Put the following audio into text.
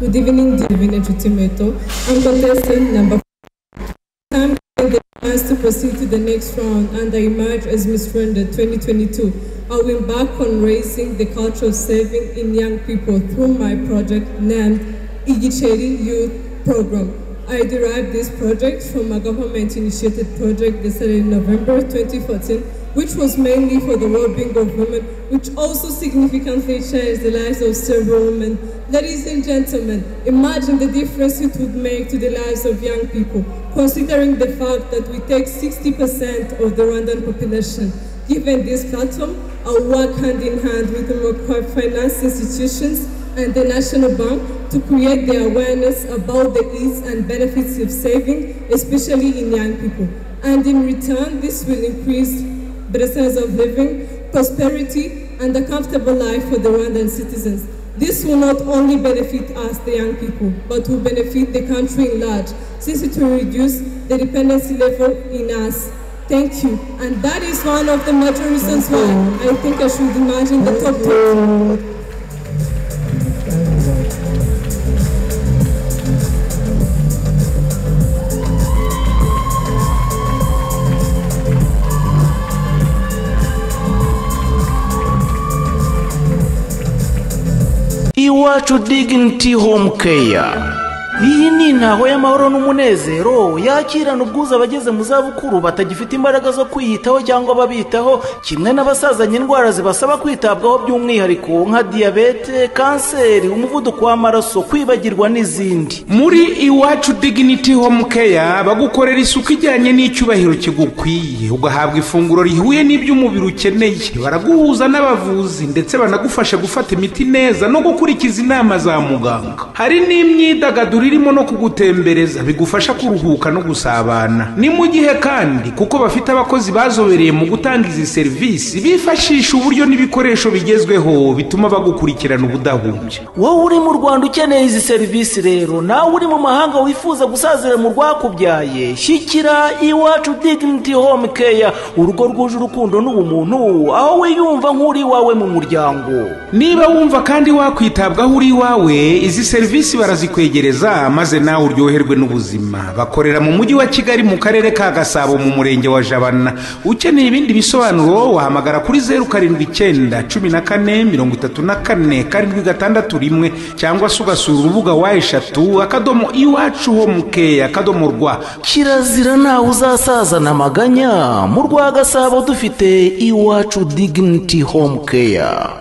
Good evening, Divine Chutimeto. I'm contestant number time given the chance to proceed to the next round and I emerge as Miss Rwanda 2022. I will embark on raising the culture of saving in young people through my project named Igicheri Youth Program. I derived this project from a government-initiated project that started in November 2014, which was mainly for the well-being of women, which also significantly changed the lives of several women. Ladies and gentlemen, imagine the difference it would make to the lives of young people, considering the fact that we take 60% of the Rwandan population. Given this platform, I'll work hand in hand with the microfinance institutions and the National Bank to create the awareness about the ease and benefits of saving, especially in young people. And in return, this will increase sense of living, prosperity, and a comfortable life for the Rwandan citizens. This will not only benefit us, the young people, but will benefit the country in large, since it will reduce the dependency level in us. Thank you. And that is one of the major reasons why I think I should imagine the top 20. Iwacu dignity home care iyi ni intaho y'amahoro n'umunezero. Yakirana ubwuzu abageze mu zabukuru batagifite imbaraga zo kwiyitaho cyangwa babitaho. Kimwe n'abasazanye indwara zibasaba kwitabwaho by'umwihariko nka diyabete kanseri umuvuduko w'amaraso kwibagirwa n'izindi. Muri iwacu dignity home care bagukorera isuku ijyanye n'icyubahiro kigukwiye. Ugahabwa ifunguro rihuye n'ibyo umubiri ukeneye. Baraguhuza n'abavuzi ndetse banagufasha gufata imiti neza no gukurikiza inama za muganga. Hari n'imyidagaduro irimo no kugutembereza bigufasha kuruhuka no gusabana. Ni mu gihe kandi kuko bafite abakozi bazobereye mu gutanga izi serivisi bifashisha uburyo n'ibikoresho bigezweho bituma bagukurikirana ubudahumbya. Wowe uri mu rwanda ukeneye izi serivisi rero nawe uri mu mahanga wifuza gusazira mu rwakubyaye shyikira iwacu dignity home care. Urugo rwuje urukundo n'ubumuntu aho wiyumva nk'uri iwawe mu muryango. Niba wumva kandi wakwitabwaho uri iwawe izi serivisi barazikwegereza. Maze nawe uryoherwe n'ubuzima. Bakorera mu mujyi wa kigali mu karere ka gasabo mu murenge wa jabana. Ukeneye ibindi bisobanuro wahamagara kuri zeru karindwi icyenda cumi na kane mirongo itatu na kane karindwi gatandatu rimwe cyangwa se ugasura urubuga wa eshatu akadomo iwacu home care akadomo rwa. Kirazira ntawe uzasazana amaganya. Mu rwa gasabo dufite iwacu dignity home care.